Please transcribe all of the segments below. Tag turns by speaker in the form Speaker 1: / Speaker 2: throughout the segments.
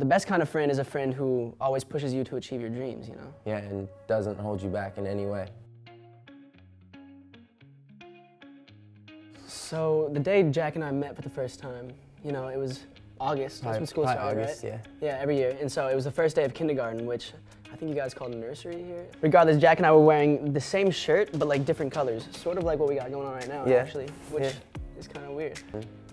Speaker 1: the best kind of friend is a friend who always pushes you to achieve your dreams, you know?
Speaker 2: Yeah, and doesn't hold you back in any way.
Speaker 1: So the day Jack and I met for the first time, you know, it was August. That's when school started,
Speaker 2: August,
Speaker 1: right?
Speaker 2: yeah.
Speaker 1: Yeah, every year. And so it was the first day of kindergarten, which I think you guys called nursery here. Regardless, Jack and I were wearing the same shirt, but like different colors. Sort of like what we got going on right now,
Speaker 2: Yeah.
Speaker 1: actually, which
Speaker 2: Yeah.
Speaker 1: Is kind of weird.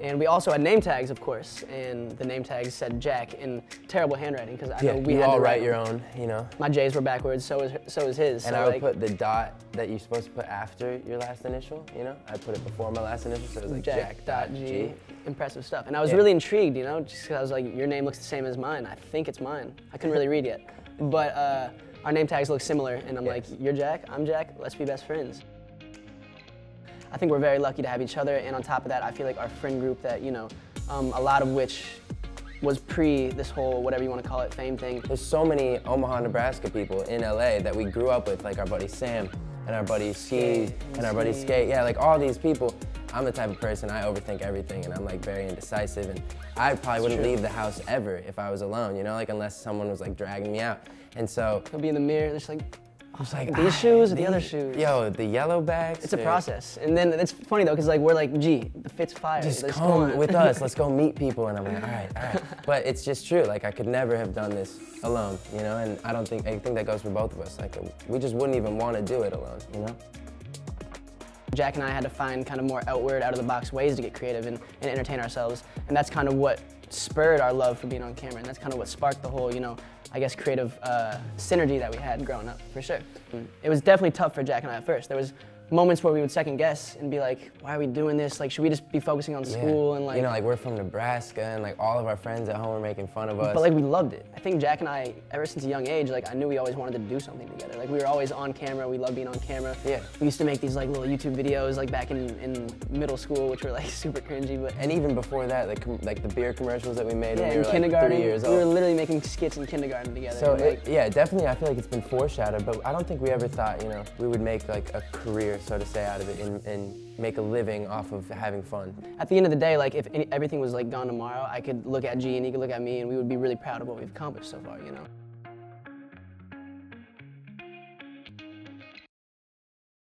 Speaker 1: And we also had name tags, of course, and the name tags said Jack in terrible handwriting because I
Speaker 2: Yeah,
Speaker 1: know we
Speaker 2: you
Speaker 1: had
Speaker 2: all
Speaker 1: to
Speaker 2: write
Speaker 1: them.
Speaker 2: your own, you know.
Speaker 1: My J's were backwards, so is so is his.
Speaker 2: And
Speaker 1: so
Speaker 2: I would
Speaker 1: like,
Speaker 2: put the dot that you're supposed to put after your last initial, you know? I put it before my last initial, so it was like
Speaker 1: Jack,
Speaker 2: Jack,
Speaker 1: dot G. Impressive stuff. And I was
Speaker 2: Yeah.
Speaker 1: really intrigued, you know, just because I was like, your name looks the same as mine. I think it's mine. I couldn't really read yet. But uh, our name tags look similar, and I'm
Speaker 2: Yes.
Speaker 1: like, you're Jack, I'm Jack, let's be best friends. I think we're very lucky to have each other, and on top of that, I feel like our friend group that, you know, um, a lot of which was pre this whole, whatever you want to call it, fame thing.
Speaker 2: There's so many Omaha, Nebraska people in LA that we grew up with, like our buddy Sam and our buddy Ski and our buddy Skate. Yeah, like all these people. I'm the type of person I overthink everything and I'm like very indecisive and I probably wouldn't leave the house ever if I was alone, you know, like unless someone was like dragging me out. And so
Speaker 1: He'll be in the mirror, just like,
Speaker 2: I was like,
Speaker 1: These
Speaker 2: "Ah,
Speaker 1: shoes or the other shoes?"
Speaker 2: Yo, the yellow bags.
Speaker 1: it's a process. And then it's funny though, because like we're like, gee, the fit's fire.
Speaker 2: Just
Speaker 1: Let's
Speaker 2: come
Speaker 1: on."
Speaker 2: with us. Let's go meet people. And I'm like, all right, all right. But it's just true. Like I could never have done this alone, you know. And I don't think I think that goes for both of us. Like we just wouldn't even want to do it alone, you know.
Speaker 1: Jack and I had to find kind of more outward, out of the box ways to get creative and, and entertain ourselves. And that's kind of what spurred our love for being on camera. And that's kind of what sparked the whole, you know, I guess creative uh, synergy that we had growing up, for sure. It was definitely tough for Jack and I at first. There was moments where we would second guess and be like, why are we doing this? Like, should we just be focusing on school and like,
Speaker 2: you know, like we're from Nebraska, and like all of our friends at home are making fun of us.
Speaker 1: but like we loved it. I think Jack and I, ever since a young age, like I knew we always wanted to do something together. Like we were always on camera. We loved being on camera.
Speaker 2: Yeah.
Speaker 1: We used to make these like little YouTube videos like back in, in middle school, which were like super cringy, but
Speaker 2: and even before that, like like the beer commercials that we made
Speaker 1: yeah,
Speaker 2: when we
Speaker 1: in
Speaker 2: were like
Speaker 1: kindergarten,
Speaker 2: three years
Speaker 1: we were literally making skits in kindergarten together.
Speaker 2: So
Speaker 1: and,
Speaker 2: it, yeah, definitely. I feel like it's been foreshadowed, but I don't think we ever thought, you know, we would make like a so to say, out of it, and, and make a living off of having fun.
Speaker 1: at the end of the day, like if any, everything was like gone tomorrow, I could look at G and he could look at me, and we would be really proud of what we've accomplished so far. You know.